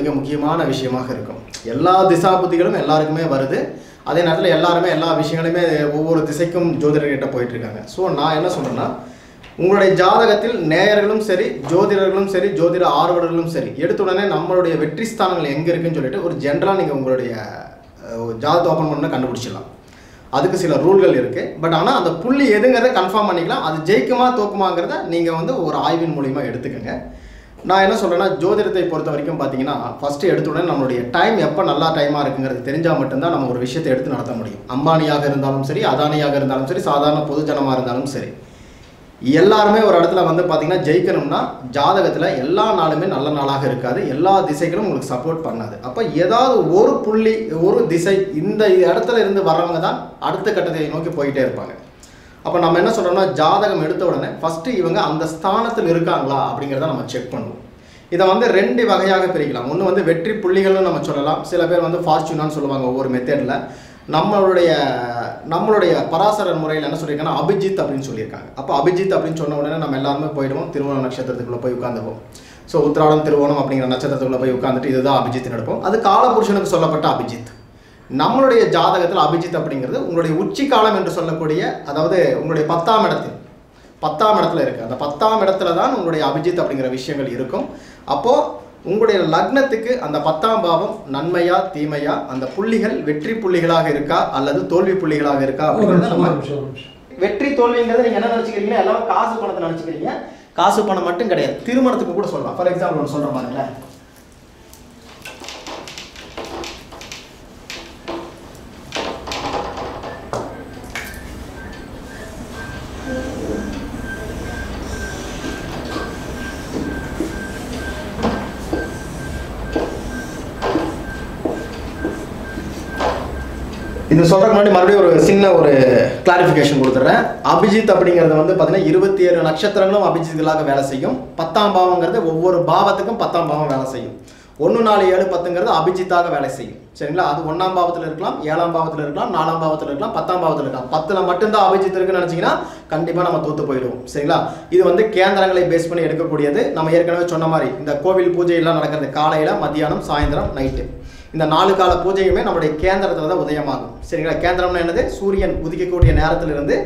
மிக முக்கியமான விஷயமாக இருக்கும். எல்லா திசா புத்திகளும் எல்லாருக்குமே வருது. அதே நேரத்தில் எல்லாருமே எல்லா விஷயங்களுமே ஒவ்வொரு திசைக்கும் ஜோதிடர்கிட்ட போயிட்டுருக்காங்க. ஸோ நான் என்ன சொல்கிறேன்னா உங்களுடைய ஜாதகத்தில் நேயர்களும் சரி ஜோதிடர்களும் சரி ஜோதிட ஆர்வலர்களும் சரி எடுத்த உடனே நம்மளுடைய வெற்றி ஸ்தானங்கள் எங்கே இருக்குன்னு சொல்லிட்டு ஒரு ஜென்ரலாக நீங்கள் உங்களுடைய ஜாதகத்தை ஓப்பன் பண்ண கண்டுபிடிச்சிடலாம். அதுக்கு சில ரூல்கள் இருக்குது பட் ஆனால் அந்த புள்ளி எதுங்கிறத கன்ஃபார்ம் பண்ணிக்கலாம். அது ஜெயிக்குமா தோக்குமாங்கிறத நீங்கள் வந்து ஒரு ஆய்வின் மூலிமா எடுத்துக்கோங்க. நான் என்ன சொல்கிறேன்னா ஜோதிடத்தை பொறுத்த வரைக்கும் பார்த்தீங்கன்னா ஃபஸ்ட்டு எடுத்துடனே நம்மளுடைய டைம் எப்போ நல்லா டைமாக இருக்குங்கிறது தெரிஞ்சால் மட்டும்தான் நம்ம ஒரு விஷயத்தை எடுத்து நடத்த முடியும். அம்பானியாக இருந்தாலும் சரி அதானியாக இருந்தாலும் சரி சாதாரண பொதுஜனமாக இருந்தாலும் சரி. எல்லாருமே ஒரு இடத்துல வந்து பார்த்தீங்கன்னா ஜெயிக்கணும்னா ஜாதகத்தில் எல்லா நாளுமே நல்ல நாளாக இருக்காது. எல்லா திசைகளும் உங்களுக்கு சப்போர்ட் பண்ணாது. அப்போ ஏதாவது ஒரு புள்ளி ஒரு திசை இந்த இடத்துல இருந்து வர்றவங்க தான் அடுத்த கட்டத்தை நோக்கி போயிட்டே இருப்பாங்க. அப்போ நம்ம என்ன சொல்கிறோம்னா ஜாதகம் எடுத்த உடனே ஃபஸ்ட்டு இவங்க அந்த ஸ்தானத்தில் இருக்காங்களா அப்படிங்கிறத நம்ம செக் பண்ணுவோம். இதை வந்து ரெண்டு வகையாக பிரிக்கலாம். ஒன்று வந்து வெற்றி புள்ளிகள்னு நம்ம சொல்லலாம். சில பேர் வந்து ஃபார்ச்சூனான்னு சொல்லுவாங்க ஒவ்வொரு மெத்தடில் நம்மளுடைய நம்மளுடைய பராசர முறையில் என்ன சொல்லியிருக்காங்கன்னா அபிஜித் அப்படின்னு சொல்லியிருக்காங்க. அப்போ அபிஜித் அப்படின்னு சொன்ன உடனே நம்ம எல்லாருமே போயிடுவோம். திருவோண நட்சத்திரத்துக்குள்ளே போய் உட்காந்துவோம் ஸோ உத்திராடம் திருவோணம் அப்படிங்கிற நட்சத்திரத்துக்குள்ளே போய் உட்காந்துட்டு இதுதான் அபிஜித் நடப்போம் அது காலபுருஷனுக்கு சொல்லப்பட்ட அபிஜித். நம்மளுடைய ஜாதகத்தில் அபிஜித் அப்படிங்கிறது உங்களுடைய உச்சி காலம் என்று சொல்லக்கூடிய அதாவது உங்களுடைய பத்தாம் இடத்தில் பத்தாம் இடத்துல இருக்குது அந்த பத்தாம் இடத்துல தான் உங்களுடைய அபிஜித் அப்படிங்கிற விஷயங்கள் இருக்கும். அப்போது உங்களுடைய லக்னத்துக்கு அந்த பத்தாம் பாவம் நன்மையா தீமையா அந்த புள்ளிகள் வெற்றி புள்ளிகளாக இருக்கா அல்லது தோல்வி புள்ளிகளாக இருக்கா அப்படிங்கிறத. வெற்றி தோல்விங்கிறது நீங்க என்ன நினைச்சுக்கிறீங்க? எல்லாமே காசு பணத்தை நினைச்சுக்கிறீங்க. காசு பணம் மட்டும் கிடையாது. திருமணத்துக்கு கூட சொல்லலாம். ஃபார் எக்ஸாம்பிள் ஒன்று சொல்றேன் பாருங்களேன். இது சொல்றதுக்கு முன்னாடி மறுபடியும் ஒரு சின்ன ஒரு கிளாரிஃபிகேஷன் கொடுத்துட்றேன் அபிஜித் அப்படிங்கிறது வந்து பார்த்தீங்கன்னா இருபத்தி ஏழு நட்சத்திரங்களும் அபிஜித்களாக வேலை செய்யும். பத்தாம் பாவங்கிறது ஒவ்வொரு பாவத்துக்கும் பத்தாம் பாவம் வேலை செய்யும். ஒன்று நாலு ஏழு பத்துங்கிறது அபிஜித்தாக வேலை செய்யும். சரிங்களா? அது ஒன்றாம் பாவத்தில் இருக்கலாம் ஏழாம் பாவத்தில் இருக்கலாம் நாலாம் பாவத்தில் இருக்கலாம் பத்தாம் பாவத்தில் இருக்கலாம். பத்தில் மட்டும்தான் அபிஜித் இருக்குன்னு நினச்சிங்கன்னா கண்டிப்பாக நம்ம தோற்று போயிடுவோம். சரிங்களா? இது வந்து கேந்திரங்களை பேஸ் பண்ணி எடுக்கக்கூடியது. நம்ம ஏற்கனவே சொன்ன மாதிரி இந்த கோவில் பூஜை எல்லாம் நடக்கிறது காலையில் மத்தியானம் சாயந்தரம் நைட்டு இந்த நாலு கால பூஜையுமே நம்மளுடைய கேந்திரத்தில் தான் உதயமாகும். சரிங்களா? கேந்திரம்னா என்னது? சூரியன் உதிக்கக்கூடிய நேரத்திலிருந்து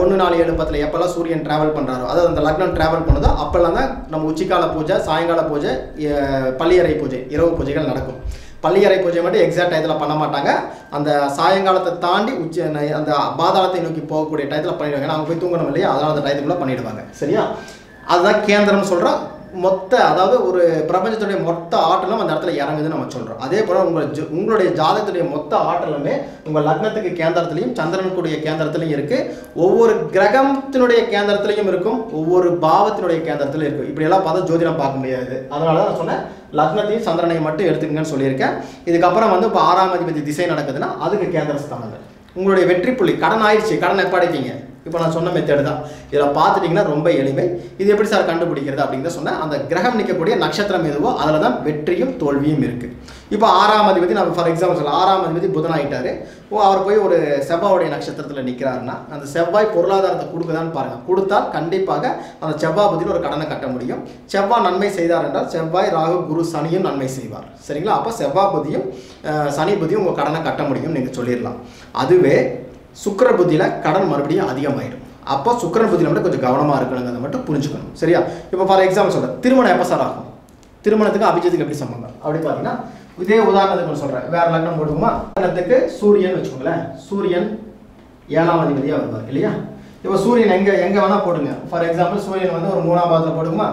ஒன்று நாலு ஏழு பத்தில் எப்போல்லாம் சூரியன் டிராவல் பண்ணுறாரோ அதாவது அந்த லக்னம் டிராவல் பண்ணுதோ அப்போல்லாம் தான் நம்ம உச்சிக்கால பூஜை சாயங்கால பூஜை பள்ளியறை பூஜை இரவு பூஜைகள் நடக்கும். பள்ளியறை பூஜை மட்டும் எக்ஸாக்ட் டயத்தில் பண்ண மாட்டாங்க. அந்த சாயங்காலத்தை தாண்டி உச்சி அந்த பாதாளத்தை நோக்கி போகக்கூடிய டயத்தில் பண்ணிடுவாங்க. நாங்கள் போய் தூங்கணும் இல்லையா? அதனால் அந்த டயத்துக்குள்ளே பண்ணிடுவாங்க. சரியா? அதுதான் கேந்திரம்னு சொல்கிறோம் மொத்த அதாவது ஒரு பிரபஞ்சத்துடைய மொத்த ஆற்றலும் அந்த இடத்துல இறங்குதுன்னு நம்ம சொல்கிறோம் அதே போல் உங்கள் உங்களுடைய ஜாதகத்துடைய மொத்த ஆற்றலுமே உங்கள் லக்னத்துக்கு கேந்திரத்துலையும் சந்திரனுக்குடைய கேந்திரத்துலையும் இருக்குது ஒவ்வொரு கிரகத்தினுடைய கேந்திரத்துலையும் இருக்கும் ஒவ்வொரு பாவத்தினுடைய கேந்திரத்திலையும் இருக்கும். இப்படியெல்லாம் பார்த்தா ஜோதிடம் பார்க்க முடியாது. அதனால தான் நான் சொன்னேன் லக்னத்தையும் சந்திரனையும் மட்டும் எடுத்துக்கங்கன்னு சொல்லியிருக்கேன். இதுக்கப்புறம் வந்து இப்போ ஆறாம் அதிபதி திசை நடக்குதுன்னா அதுக்கு கேந்திரஸ்தானங்கள் உங்களுடைய வெற்றி புள்ளி கடன் ஆயிடுச்சு கடன் எப்போ இப்போ நான் சொன்ன மெத்தேடு தான். இதில் பார்த்துட்டிங்கன்னா ரொம்ப எளிமை. இது எப்படி சார் கண்டுபிடிக்கிறது அப்படிங்கிறத சொன்னேன் அந்த கிரகம் நிற்கக்கூடிய நட்சத்திரம் எதுவோ அதில் தான் வெற்றியும் தோல்வியும் இருக்குது இப்போ ஆறாம் அதிபதி நம்ம ஃபார் எக்ஸாம்பிள் சொல்லலாம். ஆறாம் அதிபதி புதன் ஓ அவர் போய் ஒரு செவ்வாவுடைய நட்சத்திரத்தில் நிற்கிறாருன்னா அந்த செவ்வாய் பொருளாதாரத்தை கொடுக்குதான்னு பாருங்கள் கொடுத்தால் கண்டிப்பாக அந்த செவ்வாய் ஒரு கடனை கட்ட முடியும். செவ்வாய் நன்மை செய்தார் என்றால் செவ்வாய் ராகு குரு சனியும் நன்மை செய்வார். சரிங்களா? அப்போ செவ்வாய் பதியும் சனி உங்கள் கடனை கட்ட முடியும் நீங்கள் சொல்லிடலாம். அதுவே சுக்கிர புத்தியில் கடன் மறுபடியும் அதிகமாயிடும். அப்போ சுக்கரன் புத்தியில் மட்டும் கொஞ்சம் கவனமாக இருக்கணுங்கிறத மட்டும் புரிஞ்சுக்கணும். சரியா? இப்போ ஃபார் எக்ஸாம்பிள் சொல்கிறேன் திருமணம் எப்போ சார் ஆகும்? திருமணத்துக்கு அபிஜித்துக்கு எப்படி சம்பந்தம்? அப்படி பார்த்தீங்கன்னா இதே உதாரணத்துக்கு ஒன்று சொல்கிறேன் வேற லக்னம் போடுவோமா லக்னத்துக்கு சூரியன் வச்சுக்கோங்களேன். சூரியன் ஏழாம் அதிபதியாக வருவார் இல்லையா? இப்போ சூரியன் எங்கே எங்கே வேணால் போடுங்க. ஃபார் எக்ஸாம்பிள் சூரியன் வந்து ஒரு மூணாம் பாதத்தில் போடுமா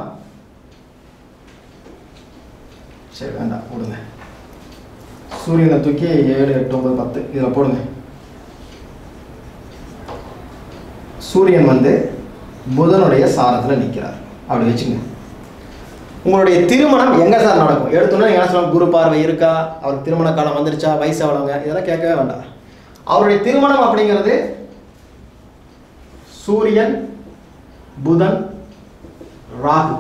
சரி வேண்டாம் போடுங்க. சூரியனை தூக்கி ஏழு எட்டு ஒன்பது பத்து இதில் போடுங்க. சூரியன் வந்து புதனுடைய சாரத்தில் நிற்கிறார் அப்படி வச்சுங்க. உங்களுடைய திருமணம் எங்கே சார் நடக்கும்? எடுத்தோன்னே என்ன சொல்லுவாங்க குரு பார்வை இருக்கா? அவருக்கு திருமண காலம் வந்துருச்சா? வயசு அவ்வளோங்க இதெல்லாம் கேட்கவே வேண்டாம். அவருடைய திருமணம் அப்படிங்கிறது சூரியன் புதன் ராகு.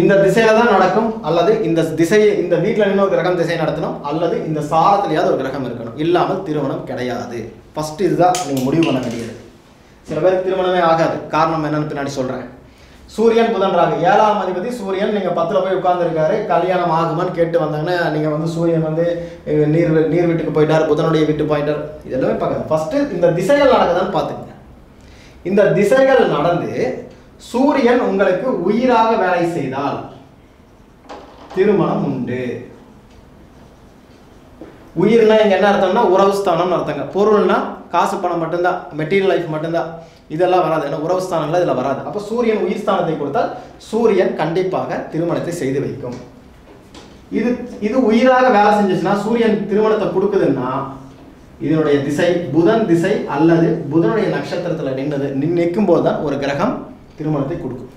இந்த திசையில தான் நடக்கும் அல்லது இந்த திசையை இந்த வீட்டில் நின்று ஒரு கிரகம் திசை நடத்தணும் அல்லது இந்த சாரத்திலேயாவது ஒரு கிரகம் இருக்கணும். இல்லாமல் திருமணம் கிடையாது. ஃபஸ்ட் இதுதான் நீங்கள் முடிவு பண்ண வேண்டியது. சில பேருக்கு திருமணமே ஆகாது. காரணம் என்னன்னு பின்னாடி சொல்கிறேன் சூரியன் புதன் ராகு. ஏழாம் அதிபதி சூரியன் நீங்கள் பத்தில் போய் உட்காந்துருக்காரு கல்யாணம் ஆகுமான்னு கேட்டு வந்தாங்கன்னா நீங்கள் வந்து சூரியன் வந்து நீர் நீர் வீட்டுக்கு போயிட்டார் புதனுடைய வீட்டு போயிட்டார். இதெல்லாமே பார்க்காது. ஃபஸ்ட்டு இந்த திசைகள் நடக்குதான்னு பார்த்துங்க இந்த திசைகள் நடந்து சூரியன் உங்களுக்கு உயிராக வேலை செய்தால் திருமணம் உண்டு. உயிர்னா இங்கே என்ன அர்த்தம்னா உறவு ஸ்தானம்னு அர்த்தங்க. பொருள்னா காசு பணம் மட்டும்தான். மெட்டீரியல் லைஃப் மட்டும்தான். இதெல்லாம் வராது. ஏன்னா உறவு இதில் வராது. அப்போ சூரியன் உயிர் ஸ்தானத்தை கொடுத்தால் சூரியன் கண்டிப்பாக திருமணத்தை செய்து வைக்கும். இது இது உயிராக வேலை செஞ்சுச்சுன்னா சூரியன் திருமணத்தை கொடுக்குதுன்னா இதனுடைய திசை புதன் திசை அல்லது புதனுடைய நட்சத்திரத்தில் நின்னது நின் நிற்கும் போது தான் ஒரு கிரகம் திருமணத்தை கொடுக்கும்.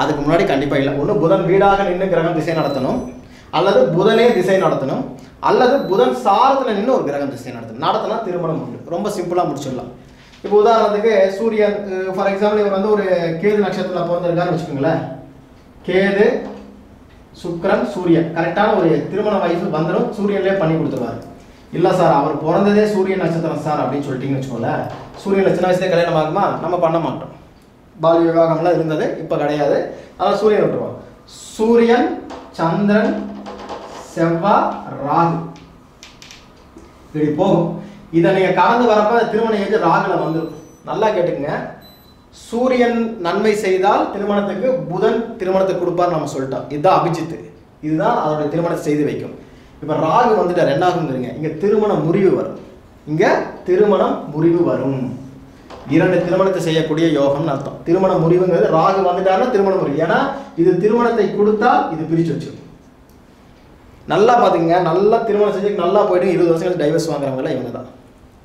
அதுக்கு முன்னாடி கண்டிப்பாக இல்லை. ஒன்று புதன் வீடாக நின்று கிரகம் திசை நடத்தணும். அல்லது புதனே திசை நடத்தணும் அல்லது புதன் சாரத்தில் நின்று ஒரு கிரகம் திசை நடத்தணும். நடத்தினா திருமணம் உண்டு. ரொம்ப சிம்பிளாக முடிச்சிடலாம். இப்போ உதாரணத்துக்கு சூரியன் ஃபார் எக்ஸாம்பிள் இவர் வந்து ஒரு கேது நட்சத்திரத்தில் பிறந்திருக்காருன்னு வச்சுக்கோங்களேன். கேது சுக்கரன் சூரியன். கரெக்டான ஒரு திருமண வயசு வந்துடும் சூரியன்லேயே பண்ணி கொடுத்துருவாரு. இல்லை சார் அவர் பிறந்ததே சூரியன் நட்சத்திரம் சார் அப்படின்னு சொல்லிட்டீங்கன்னு வச்சுக்கோங்களேன். சூரியன் சின்ன வயசுலேயே கல்யாணம் ஆகுமா? நம்ம பண்ண மாட்டோம். பால்ய விவாகம்லாம் இருந்தது இப்போ கிடையாது. அதனால் சூரியன் விட்டுருவோம். சூரியன் சந்திரன் செவ்வாய் ராகு. இப்படி போகும். இதை நீங்கள் கடந்து வரப்ப திருமண ஏஜ் ராகுல வந்துடும் நல்லா கேட்டுக்கங்க. சூரியன் நன்மை செய்தால் திருமணத்துக்கு புதன் திருமணத்தை கொடுப்பார் நம்ம சொல்லிட்டோம். இதுதான் அபிஜித்து. இதுதான் அதனுடைய திருமணத்தை செய்து வைக்கும். இப்போ ராகு வந்துட்டார். என்ன ஆகுங்கிறீங்க இங்க திருமண முறிவு வரும். இங்க திருமணம் முறிவு வரும். இரண்டு திருமணத்தை செய்யக்கூடிய யோகம்னு அர்த்தம். திருமண முறிவுங்கிறது ராகு வந்துட்டாருன்னா திருமண முறிவு. ஏன்னா இது திருமணத்தை கொடுத்தால் இது பிரிச்சு வச்சிடும் நல்லா பார்த்துங்க நல்லா திருமணம் செஞ்சு நல்லா போயிட்டு இருபது வருஷம் கழிச்சு டைவர்ஸ் வாங்குறவங்களாம் இவங்க தான்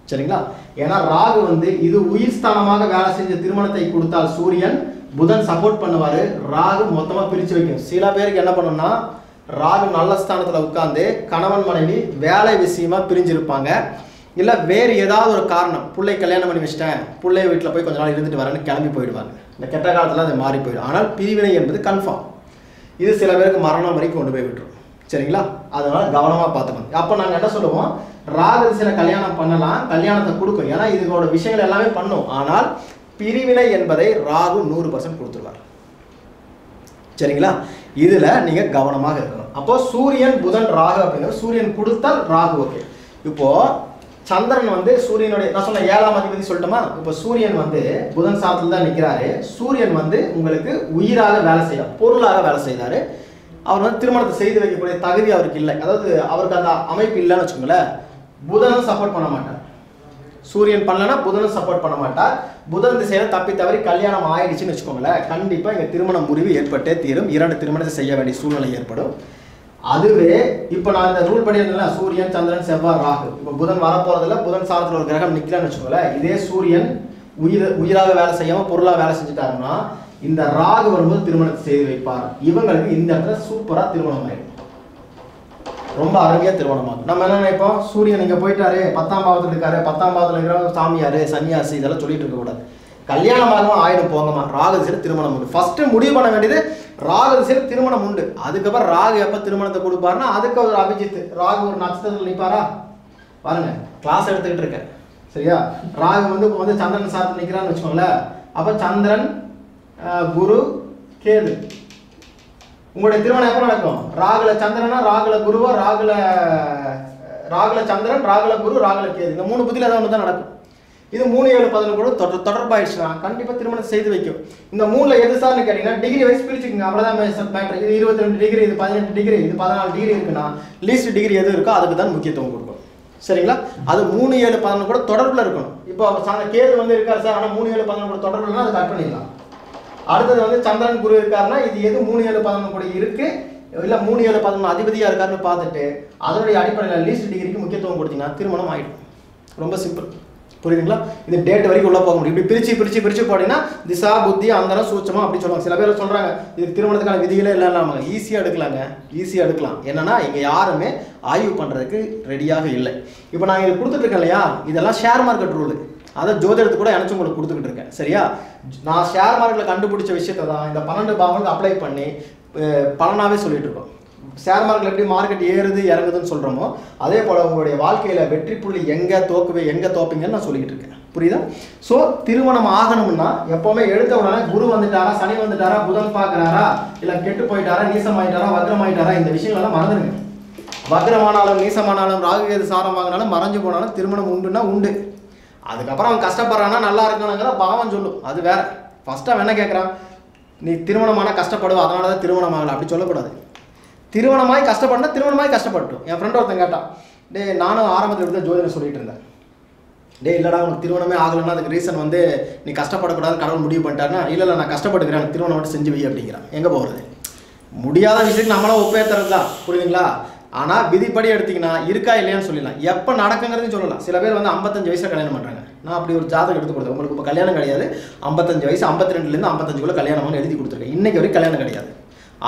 சரிங்களா? ஏன்னா ராகு வந்து இது உயிர் ஸ்தானமாக வேலை செஞ்ச திருமணத்தை கொடுத்தால் சூரியன் புதன் சப்போர்ட் பண்ணுவார். ராகு மொத்தமாக பிரித்து வைக்கும். சில பேருக்கு என்ன பண்ணும்னா ராகு நல்ல ஸ்தானத்தில் உட்காந்து கணவன் மனைவி வேலை விஷயமா பிரிஞ்சிருப்பாங்க. இல்லை வேறு ஏதாவது ஒரு காரணம் பிள்ளை கல்யாணம் பண்ணி வச்சிட்டேன் பிள்ளை வீட்டில் போய் கொஞ்ச நாள் இருந்துட்டு வரேன்னு கிளம்பி போயிடுவாங்க. இந்த கெட்ட காலத்தில் அது மாறி போயிடும். ஆனால் பிரிவினை என்பது கன்ஃபார்ம் இது சில பேருக்கு மரணம் வரைக்கும் கொண்டு போய் விட்டுரும். சரிங்களா? அதனால் கவனமாக பார்த்துக்கணும். அப்போ நாங்கள் என்ன சொல்லுவோம்? ராகு சில கல்யாணம் பண்ணலாம் கல்யாணத்தை கொடுக்கும். ஏன்னா இதோட விஷயங்கள் எல்லாமே பண்ணும். ஆனால் பிரிவினை என்பதை ராகு நூறு பர்சன்ட் கொடுத்துருவார். சரிங்களா? இதில் நீங்கள் கவனமாக இருக்கணும். அப்போ சூரியன் புதன் ராகு அப்படிங்கிறது சூரியன் கொடுத்தால் ராகு ஓகே இப்போ சந்திரன் வந்து சூரியனுடைய நான் சொன்ன ஏழாம் அதிபதி சொல்லட்டுமா? இப்போ சூரியன் வந்து புதன் சாதத்தில் தான் நிற்கிறாரு சூரியன் வந்து உங்களுக்கு உயிராக வேலை செய்யலாம் பொருளாக வேலை செய்தாரு அவர் வந்து திருமணத்தை செய்து வைக்கக்கூடிய தகுதி அவருக்கு இல்லை. அதாவது அவருக்கு அந்த அமைப்பு இல்லைன்னு வச்சுக்கோங்களேன். புதனும் சப்போர்ட் பண்ண மாட்டார். சூரியன் பண்ணலன்னா புதனும் சப்போர்ட் பண்ண மாட்டார். புதன் திசையில தப்பி தவறி கல்யாணம் ஆயிடுச்சுன்னு வச்சுக்கோங்களேன். கண்டிப்பா இங்க திருமண முறிவு ஏற்பட்டே தீரும். இரண்டு திருமணத்தை செய்ய வேண்டிய சூழ்நிலை ஏற்படும். அதுவே இப்போ நான் இந்த ரூல் பண்ணியிருந்தேன் சூரியன் சந்திரன் செவ்வாய் ராகு. இப்போ புதன் வரப்போறதுல புதன் சாரத்தில் ஒரு கிரகம் நிக்கலன்னு வச்சுக்கோங்களேன். இதே சூரியன் உயிர் உயிராக வேலை செய்யாம பொருளாக வேலை செஞ்சுட்டாருன்னா இந்த ராகு வரும்போது திருமணத்தை செய்து வைப்பார். இவங்களுக்கு இந்த இடத்துல சூப்பரா திருமணம் ஆயிடும். ரொம்ப அருமையா திருமணமாகும் நம்ம என்ன நினைப்போம்? சூரியன் இங்க போயிட்டாரு பத்தாம் பாவத்துல இருக்காரு பத்தாம் பாவத்துல இருக்கிற சாமியாரு சன்னியாசி இதெல்லாம் சொல்லிட்டு இருக்க கூடாது. கல்யாணமாகவும் ஆயிடும் போங்கம்மா. ராகு திருமணம் உண்டு. ஃபர்ஸ்ட் முடிவு பண்ண வேண்டியது ராகு திருமணம் உண்டு. அதுக்கப்புறம் ராகு எப்ப திருமணத்தை கொடுப்பாருன்னா அதுக்கு ஒரு அபிஜித் ராகு ஒரு நட்சத்திரத்தில் நிற்பாரா பாருங்க கிளாஸ் எடுத்துக்கிட்டு இருக்கேன். சரியா? ராகு வந்து இப்போ வந்து சந்திரன் சார் நிற்கிறான்னு வச்சுக்கோங்களேன். அப்போ சந்திரன் குரு கேது. உங்களுடைய திருமணம் எப்போ நடக்கும்? ராகுல சந்திரனா ராகுல குருவா ராகுல ராகுல சந்திரன் ராகுல குரு ராகுல கேது. இந்த மூணு புத்தியில் ஏதாவது ஒன்று தான் நடக்கும். இது மூணு ஏழு பதினொன்று கூட தொடர் தொடர்பாயிடுச்சுன்னா கண்டிப்பாக திருமணம் செய்து வைக்கும். இந்த மூணில் எது சார்னு கேட்டிங்கன்னா டிகிரி வைஸ் பிரிச்சுக்கோங்க. அவ்வளோதான் மேட்ரு இது இருபத்தி ரெண்டு டிகிரி இது பதினெட்டு டிகிரி இது பதினாலு டிகிரி இருக்குன்னா லீஸ்ட் டிகிரி எது இருக்கோ அதுக்கு தான் முக்கியத்துவம் கொடுக்கும். சரிங்களா? அது மூணு ஏழு பதினொன்று கூட தொடர்பில் இருக்கணும். இப்போ சாந்த கேது வந்து இருக்காரு சார் ஆனால் மூணு ஏழு பதினொன்று கூட தொடர்புலன்னா அதை கட் பண்ணிடலாம் அடுத்தது வந்து சந்திரன் குரு இருக்காருன்னா இது எது மூணு ஏழு பதினொன்று கூட இருக்கு. இல்ல மூணு ஏழு பதினொன்று அதிபதியா இருக்காருன்னு பார்த்துட்டு அதனுடைய அடிப்படையில் லீஸ்ட் டிகிரிக்கு முக்கியத்துவம் கொடுத்தீங்கன்னா திருமணம் ஆயிடும். ரொம்ப சிம்பிள் புரியுதுங்களா? இந்த டேட் வரைக்கும் உள்ள போக முடியும். இப்படி பிரிச்சு பிரிச்சு பிரிச்சு போனீங்கன்னா திசா புத்தி அந்தரம் சூட்சமா அப்படி சொல்லுவாங்க. சில பேர் சொல்றாங்க இது திருமணத்துக்கான விதிகளே இல்லை இல்லாம ஈஸியா எடுக்கலாங்க. ஈஸியா எடுக்கலாம். என்னன்னா இங்க யாருமே ஆய்வு பண்றதுக்கு ரெடியாக இல்லை. இப்போ நான் இது கொடுத்துட்ருக்கேன் இல்லையா? இதெல்லாம் ஷேர் மார்க்கெட் ரூலு அதை ஜோதிடத்துக்கு கூட எனக்கு உங்களுக்கு கொடுத்துக்கிட்டு இருக்கேன். சரியா? நான் ஷேர் மார்க்கெட்டில் கண்டுபிடிச்ச விஷயத்தை தான் இந்த பன்னெண்டு பாவங்களுக்கு அப்ளை பண்ணி பலனாகவே சொல்லிட்டு இருக்கோம். ஷேர் மார்க்கெட் எப்படி மார்க்கெட் ஏறுது இறங்குதுன்னு சொல்கிறோமோ அதே போல் உங்களுடைய வாழ்க்கையில் வெற்றி புள்ளி எங்கே தோக்குவே எங்கே தோப்பீங்கன்னு நான் சொல்லிக்கிட்டு இருக்கேன். புரியுதா? ஸோ திருமணம் ஆகணும்னா எப்போவுமே எடுத்த உடனே குரு வந்துட்டாரா சனி வந்துட்டாரா புதன் பார்க்குறாரா இல்லை கெட்டு போயிட்டாரா நீசமாயிட்டாரா வக்ரமாயிட்டாரா இந்த விஷயங்கள்லாம் மறந்துடுங்க. வக்ரமானாலும் நீசமானாலும் ராகுகேது சாரம் வாங்கினாலும் மறைஞ்சு போனாலும் திருமணம் உண்டுன்னா உண்டு. அதுக்கப்புறம் அவன் கஷ்டப்படுறான்னா நல்லா இருக்கணுங்கிற பாவம் சொல்லும் அது வேற. ஃபஸ்ட்டு அவன் என்ன கேட்குறான் நீ திருமணமான கஷ்டப்படுவ அதனால தான் திருமணம் ஆகலை. அப்படி சொல்லக்கூடாது. திருமணமாய் கஷ்டப்படனா திருமணமாய் கஷ்டப்பட்டோம் என் ஃப்ரெண்ட் ஒருத்தன் கேட்டான் டே நானும் ஆரம்பத்தில் இருந்த ஜோதிடம் சொல்லிட்டு இருந்தேன். டேய் இல்லைடா உனக்கு திருமணமே ஆகலைன்னா அதுக்கு ரீசன் வந்து நீ கஷ்டப்படக்கூடாது கடவுள் முடிவு பண்ணிட்டாருன்னா இல்லை இல்லை நான் கஷ்டப்பட்டுக்கிறேன். எனக்கு திருமணம் மட்டும் செஞ்சு வை அப்படிங்கிறான். எங்கே போகிறது முடியாத விஷயத்துக்கு நம்மளாம் ஒப்பே தான் புரியுதுங்களா? ஆனால் விதிப்படி எடுத்தீங்கன்னா இருக்கா இல்லையான்னு சொல்லிடலாம். எப்போ நடக்குங்கிறது சொல்லலாம். சில பேர் வந்து ஐம்பத்தஞ்சு வயசில் கல்யாணம் பண்ணுறாங்க நான் அப்படி ஒரு ஜாதகம் எடுத்து கொடுத்தேன். உங்களுக்கு இப்போ கல்யாணம் கிடையாது. ஐம்பத்தஞ்சு வயசு ஐம்பத்தி ரெண்டுலேருந்து ஐம்பத்தஞ்சுக்குள்ள கல்யாணம்னு எழுதி கொடுத்துருக்கேன். இன்னைக்கு வரைக்கும் கல்யாணம் கிடையாது.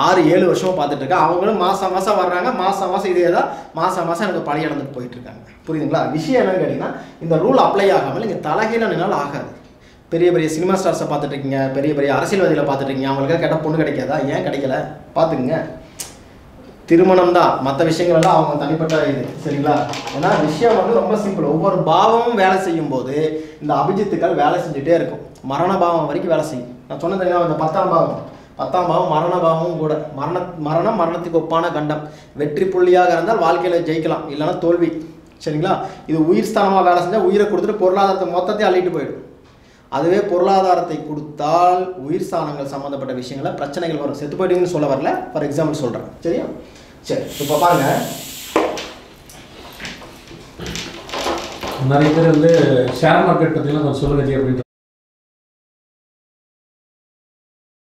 ஆறு ஏழு வருஷமாக பார்த்துட்டு இருக்கேன். அவங்களும் மாதம் மாதம் வர்றாங்க. மாதம் மாதம் இதே தான். மாதம் மாதம் எனக்கு பழைய இடத்துக்கு போயிட்டு இருக்காங்க புரியுதுங்களா? விஷயம் என்னன்னு கேட்டிங்கன்னா இந்த ரூல் அப்ளை ஆகாமல் இங்கே தலைகீழ நின்னால் ஆகாது. பெரிய பெரிய சினிமா ஸ்டார்ஸை பார்த்துட்டு இருக்கீங்க. பெரிய பெரிய அரசியல்வாதிகளை பார்த்துட்டு இருக்கீங்க. அவங்களுக்கு கேட்டால் பொண்ணு கிடைக்காதா? ஏன் கிடைக்கல? பார்த்துக்குங்க. திருமணம் தான் மற்ற விஷயங்கள் எல்லாம் அவங்க தனிப்பட்ட இது சரிங்களா? ஏன்னா விஷயம் வந்து ரொம்ப சிம்பிள் ஒவ்வொரு பாவமும் வேலை செய்யும் போது இந்த அபிஜித்துக்கள் வேலை செஞ்சுட்டே இருக்கும். மரண பாவம் வரைக்கும் வேலை செய்யும். நான் சொன்னது தெரியுமா, இந்த பத்தாம் பாவம். பத்தாம் பாவம் மரண பாவமும் கூட. மரண மரணம் மரணத்துக்கு ஒப்பான கண்டம். வெற்றி புள்ளியாக இருந்தால் வாழ்க்கையில் ஜெயிக்கலாம். இல்லைன்னா தோல்வி. சரிங்களா? இது உயிர் ஸ்தானமாக வேலை செஞ்சால் உயிரை கொடுத்துட்டு பொருளாதாரத்தை மொத்தத்தையும் அள்ளிட்டு போயிடும். அதுவே பொருளாதாரத்தை கொடுத்தால் உயிர் சாணங்கள் சம்மந்தப்பட்ட விஷயங்கள பிரச்சனைகள் வரும். செத்து போயிட்டீங்கன்னு சொல்ல வரல. ஃபார் எக்ஸாம்பிள் சொல்கிறேன் சரியா? சரி இப்போ பாருங்க. நிறைய பேர் வந்து ஷேர் மார்க்கெட் பற்றிலாம் கொஞ்சம் சொல்லுங்க ஜி